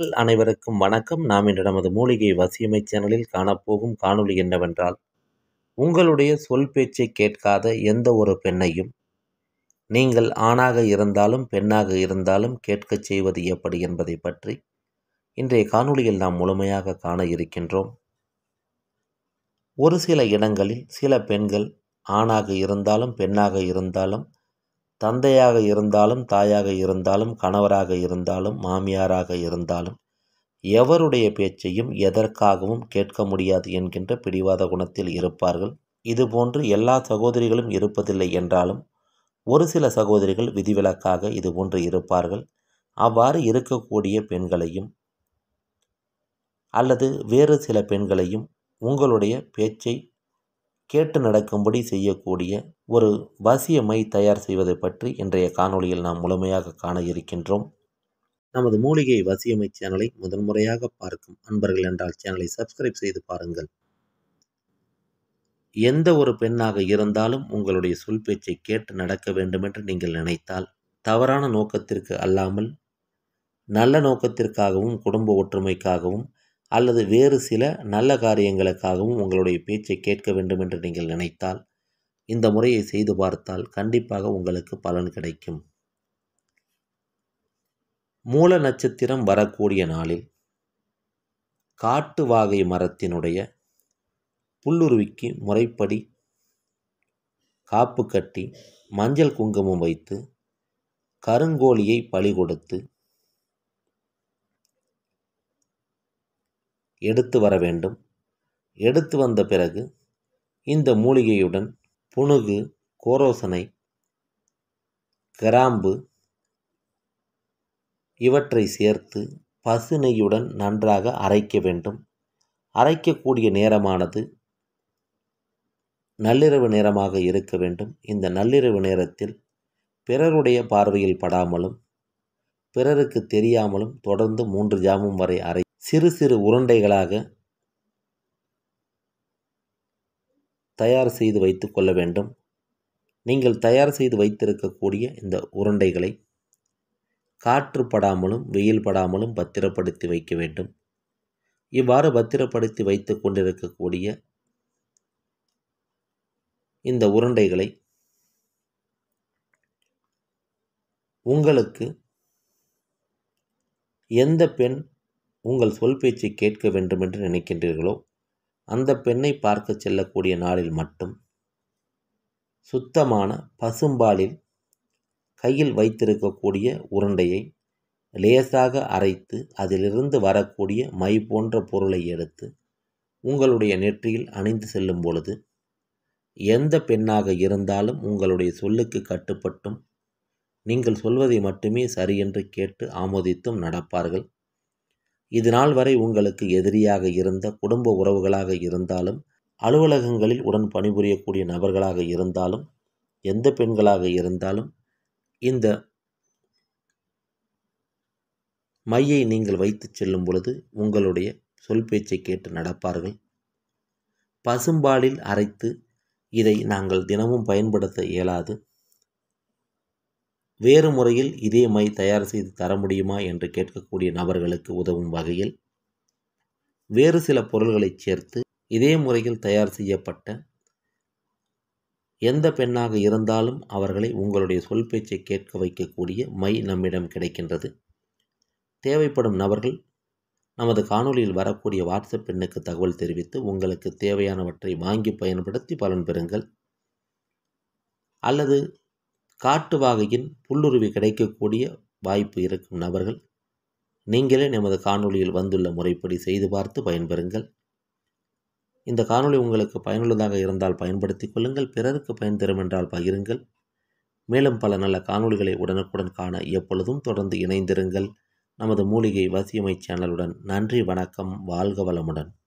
அனைவருக்கும் வணக்கம். நாம் இன்று நமது மூலிகை வசியமை சேனலில் காணப்போகும் காணொளி என்னவென்றால் உங்களுடைய சொல் பேச்சை கேட்காத எந்த ஒரு பெண்ணையும் நீங்கள் ஆணாக இருந்தாலும் பெண்ணாக இருந்தாலும் கேட்கச் செய்வது எப்படி என்பதை பற்றி இன்றைய காணொளியில் நாம் முழுமையாக காண இருக்கின்றோம். ஒரு சில இடங்களில் சில பெண்கள் ஆணாக இருந்தாலும் பெண்ணாக இருந்தாலும் தந்தையாக இருந்தாலும் தாயாக இருந்தாலும் கணவராக இருந்தாலும் மாமியாராக இருந்தாலும் எவருடைய பேச்சையும் எதற்காகவும் கேட்க முடியாது என்கின்ற பிடிவாத குணத்தில் இருப்பார்கள். இதுபோன்று எல்லா சகோதரிகளும் இருப்பதில்லை என்றாலும் ஒரு சில சகோதரிகள் விதிவிலக்காக இதுபோன்று இருப்பார்கள். அவ்வாறு இருக்கக்கூடிய பெண்களையும் அல்லது வேறு சில பெண்களையும் உங்களுடைய பேச்சை கேட்டு நடக்கும்படி செய்யக்கூடிய ஒரு வசியமை தயார் செய்வதை பற்றி இன்றைய காணொளியில் நாம் முழுமையாக காண இருக்கின்றோம். நமது மூலிகை வசியமை சேனலை முதன்முறையாக பார்க்கும் அன்பர்கள் என்றால் சேனலை சப்ஸ்கிரைப் செய்து பாருங்கள். எந்த ஒரு பெண்ணாக இருந்தாலும் உங்களுடைய சொல் பேச்சை கேட்டு நடக்க வேண்டுமென்று நீங்கள் நினைத்தால் தவறான நோக்கத்திற்கு அல்லாமல் நல்ல நோக்கத்திற்காகவும் குடும்ப ஒற்றுமைக்காகவும் அல்லது வேறு சில நல்ல காரியங்களுக்காகவும் உங்களுடைய பேச்சை கேட்க வேண்டும் என்று நீங்கள் நினைத்தால் இந்த முறையை செய்து பார்த்தால் கண்டிப்பாக உங்களுக்கு பலன் கிடைக்கும். மூல நட்சத்திரம் வரக்கூடிய நாளில் காட்டு வாகை மரத்தினுடைய புல்லுருவிக்கு முறைப்படி காப்பு கட்டி மஞ்சள் குங்குமம் வைத்து கருங்கோழியை பலி கொடுத்து எடுத்து வர வேண்டும். எடுத்து வந்த பிறகு இந்த மூலிகையுடன் புணுகு கோரோசனை கிராம்பு இவற்றை சேர்த்து பசு நன்றாக அரைக்க வேண்டும். அரைக்கக்கூடிய நேரமானது நள்ளிரவு நேரமாக இருக்க வேண்டும். இந்த நள்ளிரவு நேரத்தில் பிறருடைய பார்வையில் படாமலும் பிறருக்கு தெரியாமலும் தொடர்ந்து மூன்று ஜாமும் வரை அரை சிறு சிறு உருண்டைகளாக தயார் செய்து வைத்து கொள்ள வேண்டும். நீங்கள் தயார் செய்து வைத்திருக்கக்கூடிய இந்த உருண்டைகளை காற்று படாமலும் வெயில் படாமலும் பத்திரப்படுத்தி வைக்க வேண்டும். இவ்வாறு பத்திரப்படுத்தி வைத்து கொண்டிருக்கக்கூடிய இந்த உருண்டைகளை உங்களுக்கு எந்த பெண் உங்கள் சொல் பேச்சை கேட்க வேண்டுமென்று நினைக்கின்றீர்களோ? அந்த பெண்ணை பார்க்க செல்லக்கூடிய நாளில் மட்டும். சுத்தமான பசும்பாலில் கையில் வைத்திருக்கக்கூடிய உருண்டையை லேசாக அரைத்து அதிலிருந்து வரக்கூடிய மை போன்ற பொருளை எடுத்து உங்களுடைய நெற்றியில் அணிந்து செல்லும் பொழுது எந்த பெண்ணாக இருந்தாலும் உங்களுடைய சொல்லுக்கு கட்டுப்பட்டும். நீங்கள் சொல்வதை மட்டுமே சரியென்று கேட்டு ஆமோதித்தும் நடப்பார்கள். இதுநாள் வரை உங்களுக்கு எதிரியாக இருந்த குடும்ப உறவுகளாக இருந்தாலும் அலுவலகங்களில் உடன் பணிபுரியக்கூடிய நபர்களாக இருந்தாலும் எந்த பெண்களாக இருந்தாலும் இந்த மையை நீங்கள் வைத்து செல்லும் பொழுது உங்களுடைய சொல் பேச்சை கேட்டு நடப்பார்கள். பசும்பாலில் அரைத்து இதை நாங்கள் தினமும் பயன்படுத்த இயலாது. வேறு முறையில் இதே மை தயார் செய்து தர முடியுமா என்று கேட்கக்கூடிய நபர்களுக்கு உதவும் வகையில் வேறு சில பொருள்களை சேர்த்து இதே முறையில் தயார் செய்யப்பட்ட எந்த பெண்ணாக இருந்தாலும் அவர்களை உங்களுடைய சொல் பேச்சை கேட்க வைக்கக்கூடிய மை நம்மிடம் கிடைக்கின்றது. தேவைப்படும் நபர்கள் நமது காணொலியில் வரக்கூடிய வாட்ஸ்அப் பெண்ணுக்கு தகவல் தெரிவித்து உங்களுக்கு தேவையானவற்றை வாங்கி பயன்படுத்தி பலன் பெறுங்கள். அல்லது காட்டு வாகையின் புல்லுருவி கிடைக்கக்கூடிய வாய்ப்பு இருக்கும் நபர்கள். நீங்களே நமது காணொலியில் வந்துள்ள முறைப்படி செய்து பார்த்து பயன்பெறுங்கள். இந்த காணொளி உங்களுக்கு பயனுள்ளதாக இருந்தால் பயன்படுத்தி கொள்ளுங்கள். பிறருக்கு பயன் தரும் என்றால் பகிருங்கள். மேலும் பல நல்ல காணொளிகளை உடனுக்குடன் காண எப்பொழுதும் தொடர்ந்து இணைந்திருங்கள். நமது மூலிகை வசியமை சேனலுடன் நன்றி வணக்கம் வாழ்க வளமுடன்.